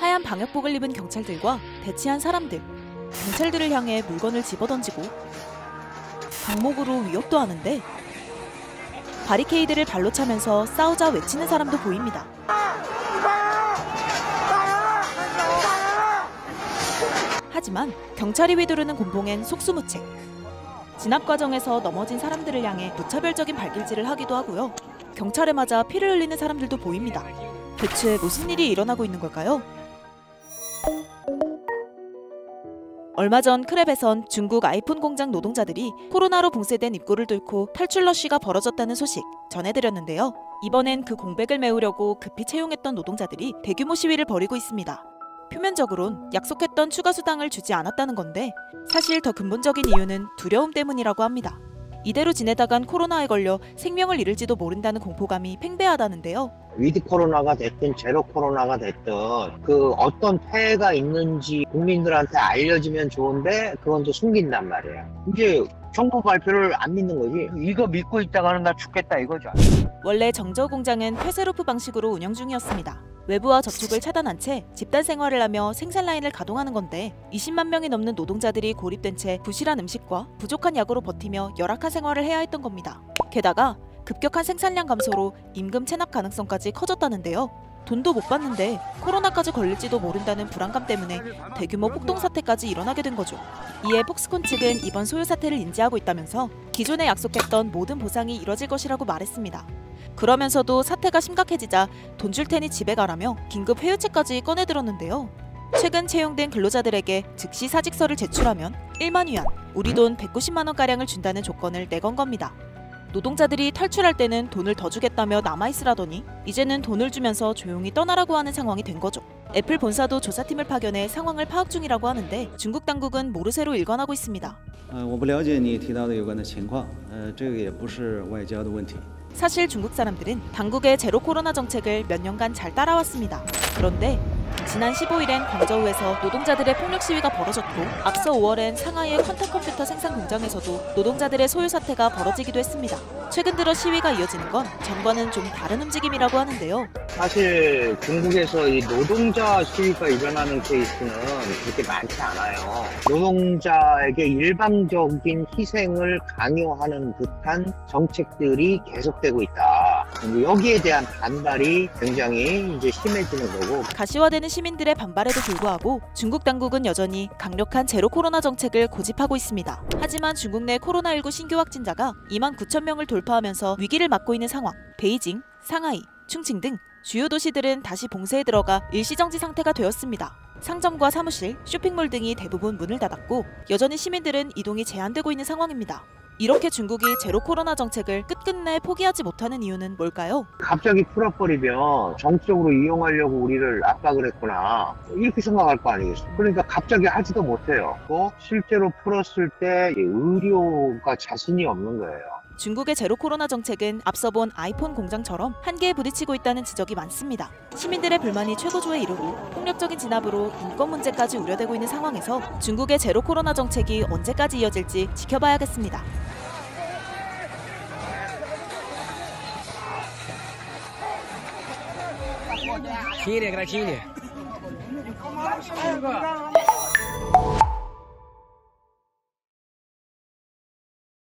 하얀 방역복을 입은 경찰들과 대치한 사람들. 경찰들을 향해 물건을 집어던지고 방목으로 위협도 하는데 바리케이드를 발로 차면서 싸우자 외치는 사람도 보입니다. 하지만 경찰이 휘두르는 곤봉엔 속수무책. 진압 과정에서 넘어진 사람들을 향해 무차별적인 발길질을 하기도 하고요. 경찰에 맞아 피를 흘리는 사람들도 보입니다. 대체 무슨 일이 일어나고 있는 걸까요? 얼마 전 크랩에선 중국 아이폰 공장 노동자들이 코로나로 봉쇄된 입구를 뚫고 탈출 러쉬가 벌어졌다는 소식 전해드렸는데요. 이번엔 그 공백을 메우려고 급히 채용했던 노동자들이 대규모 시위를 벌이고 있습니다. 표면적으론 약속했던 추가 수당을 주지 않았다는 건데 사실 더 근본적인 이유는 두려움 때문이라고 합니다. 이대로 지내다간 코로나에 걸려 생명을 잃을지도 모른다는 공포감이 팽배하다는데요. 위드 코로나가 됐든 제로 코로나가 됐든 그 어떤 폐해가 있는지 국민들한테 알려지면 좋은데 그건 또 숨긴단 말이에요. 이제 정부 발표를 안 믿는 거지. 이거 믿고 있다가는 나 죽겠다 이거죠. 원래 정저우 공장은 폐쇄루프 방식으로 운영 중이었습니다. 외부와 접촉을 차단한 채 집단 생활을 하며 생산 라인을 가동하는 건데 20만 명이 넘는 노동자들이 고립된 채 부실한 음식과 부족한 약으로 버티며 열악한 생활을 해야 했던 겁니다. 게다가 급격한 생산량 감소로 임금 체납 가능성까지 커졌다는데요. 돈도 못 받는데 코로나까지 걸릴지도 모른다는 불안감 때문에 대규모 폭동 사태까지 일어나게 된 거죠. 이에 폭스콘 측은 이번 소요 사태를 인지하고 있다면서 기존에 약속했던 모든 보상이 이뤄질 것이라고 말했습니다. 그러면서도 사태가 심각해지자 돈 줄 테니 집에 가라며 긴급 회유책까지 꺼내들었는데요. 최근 채용된 근로자들에게 즉시 사직서를 제출하면 1만 위안, 우리 돈 190만 원가량을 준다는 조건을 내건 겁니다. 노동자들이 탈출할 때는 돈을 더 주겠다며 남아있으라더니 이제는 돈을 주면서 조용히 떠나라고 하는 상황이 된 거죠. 애플 본사도 조사팀을 파견해 상황을 파악 중이라고 하는데 중국 당국은 모르쇠로 일관하고 있습니다. 呃，我不了解你提到的有关的情况，呃，这个也不是外交的问题。 사실 중국 사람들은 당국의 제로 코로나 정책을 몇 년간 잘 따라왔습니다. 그런데 지난 15일엔 광저우에서 노동자들의 폭력 시위가 벌어졌고 앞서 5월엔 상하이의 퀀텀 컴퓨터 생산 공장에서도 노동자들의 소요 사태가 벌어지기도 했습니다. 최근 들어 시위가 이어지는 건 전과는 좀 다른 움직임이라고 하는데요. 사실 중국에서 이 노동자 시위가 일어나는 케이스는 그렇게 많지 않아요. 노동자에게 일방적인 희생을 강요하는 듯한 정책들이 계속되고 있다. 여기에 대한 반발이 굉장히 이제 심해지는 거고 가시화되는 시민들의 반발에도 불구하고 중국 당국은 여전히 강력한 제로 코로나 정책을 고집하고 있습니다. 하지만 중국 내 코로나19 신규 확진자가 2만 9천 명을 돌파하면서 위기를 맞고 있는 상황. 베이징, 상하이, 충칭 등 주요 도시들은 다시 봉쇄에 들어가 일시정지 상태가 되었습니다. 상점과 사무실, 쇼핑몰 등이 대부분 문을 닫았고 여전히 시민들은 이동이 제한되고 있는 상황입니다. 이렇게 중국이 제로 코로나 정책을 끝끝내 포기하지 못하는 이유는 뭘까요? 갑자기 풀어버리면 정치적으로 이용하려고 우리를 압박을 했구나 이렇게 생각할 거 아니겠어요 그러니까 갑자기 하지도 못해요 또 실제로 풀었을 때 의료가 자신이 없는 거예요 중국의 제로 코로나 정책은 앞서 본 아이폰 공장처럼 한계에 부딪히고 있다는 지적이 많습니다. 시민들의 불만이 최고조에 이르고 폭력적인 진압으로 인권 문제까지 우려되고 있는 상황에서 중국의 제로 코로나 정책이 언제까지 이어질지 지켜봐야겠습니다. 轻一点，给他轻一点。